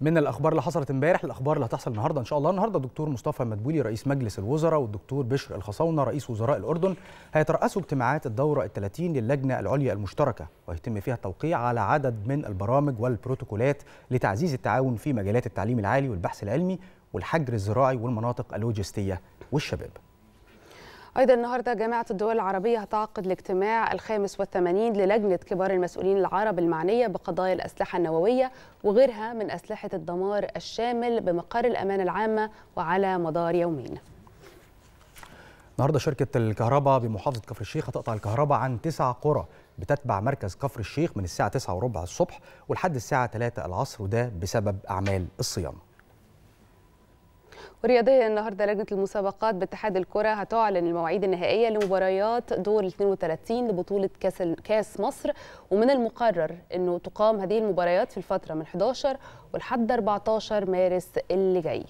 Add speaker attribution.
Speaker 1: من الأخبار اللي حصلت امبارح للأخبار اللي هتحصل النهارده. إن شاء الله النهارده الدكتور مصطفى مدبولي رئيس مجلس الوزراء والدكتور بشر الخصاونة رئيس وزراء الأردن هيترأسوا اجتماعات الدورة ال 30 للجنة العليا المشتركة ويتم فيها التوقيع على عدد من البرامج والبروتوكولات لتعزيز التعاون في مجالات التعليم العالي والبحث العلمي والحجر الزراعي والمناطق اللوجستية والشباب.
Speaker 2: أيضا النهاردة جامعة الدول العربية هتعقد الاجتماع الخامس والثمانين للجنة كبار المسؤولين العرب المعنية بقضايا الأسلحة النووية وغيرها من أسلحة الدمار الشامل بمقر الأمانة العامة وعلى مدار يومين.
Speaker 1: النهارده شركة الكهرباء بمحافظة كفر الشيخ هتقطع الكهرباء عن تسع قرى بتتبع مركز كفر الشيخ من الساعة 9 وربع الصبح ولحد الساعة 3 العصر وده بسبب أعمال الصيانة.
Speaker 2: ورياضيا النهارده لجنة المسابقات باتحاد الكرة هتعلن المواعيد النهائية لمباريات دور 32 لبطولة كاس كاس مصر. ومن المقرر إنه تقام هذه المباريات في الفترة من 11 ولحد 14 مارس اللي جاي.